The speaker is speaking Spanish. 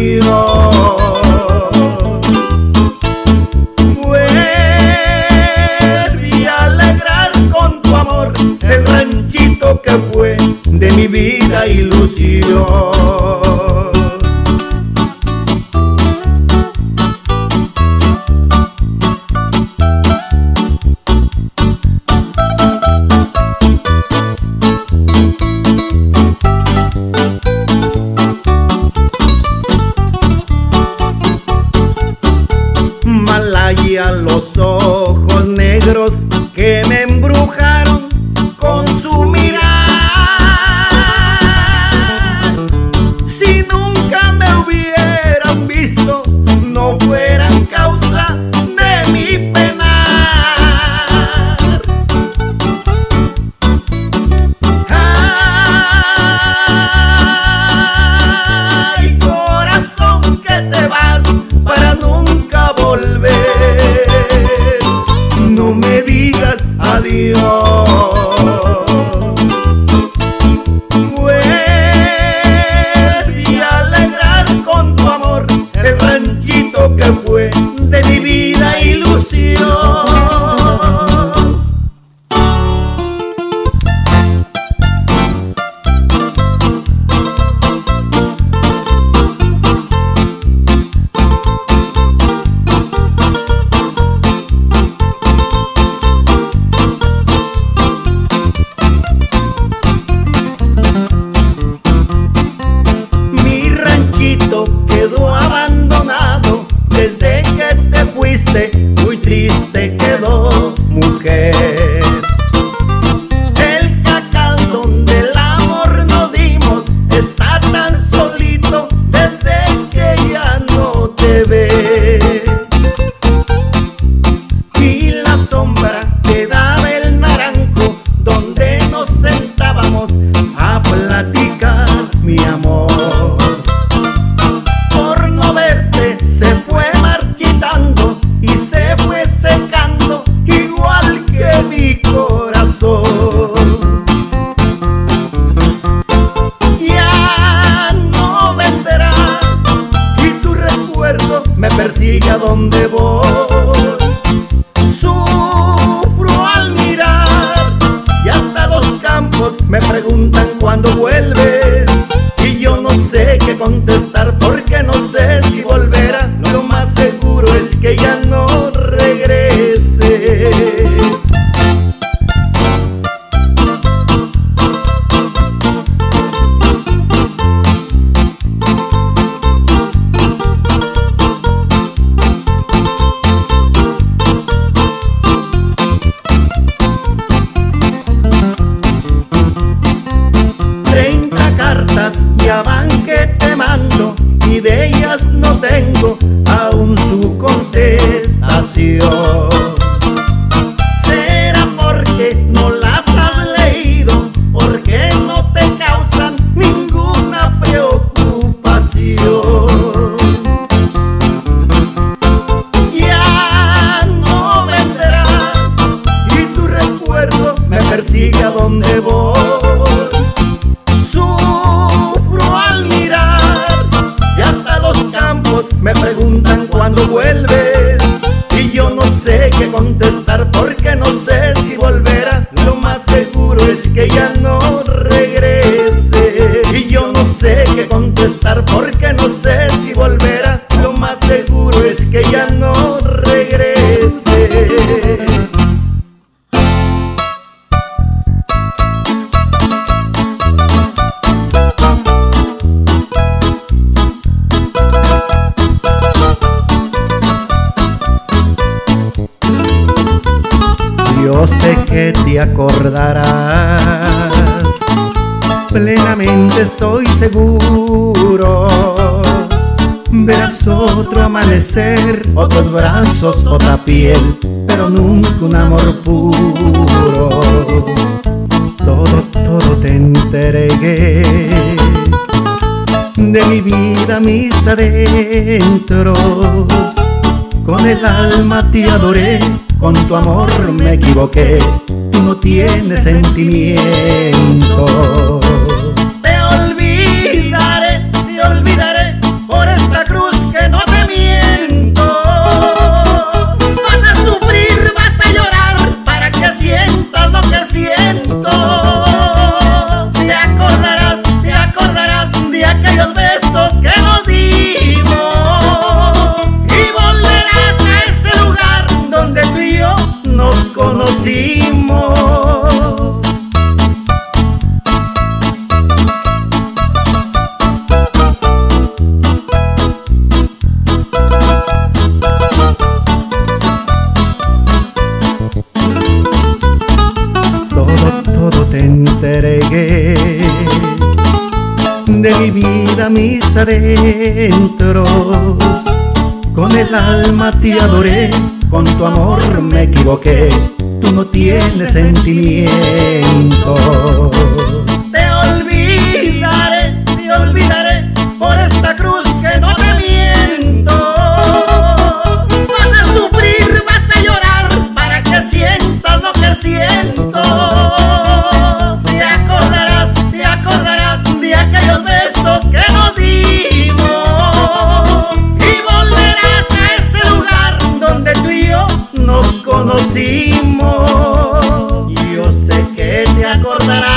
contigo. Vuelve a alegrar con tu amor el ranchito que fue de mi vida ilusión. Nunca me hubieran visto, no fueran causa de mi penar. Ay, corazón que te vas para nunca volver. No me digas adiós. Quedó abandonado desde que te fuiste, muy triste quedó, mujer. El jacal donde el amor nos dimos está tan solito desde que ya no te ve. Y la sombra que daba el naranjo donde nos sentábamos a platicar, mi amor. Donde voy. Sufro al mirar y hasta los campos me preguntan cuándo vuelves. Y yo no sé qué contestar porque no sé si volverá. Que te mando y de ellas no tengo porque no sé si volverá. Lo más seguro es que ya no regrese. Yo sé que te acordarás, plenamente estoy seguro. Otro amanecer, otros brazos, otra piel, pero nunca un amor puro. Todo, todo te entregué, de mi vida mis adentros. Con el alma te adoré, con tu amor me equivoqué, tú no tienes sentimientos. Entregué de mi vida mis adentros. Con el alma te adoré, con tu amor me equivoqué, tú no tienes sentimientos. Nos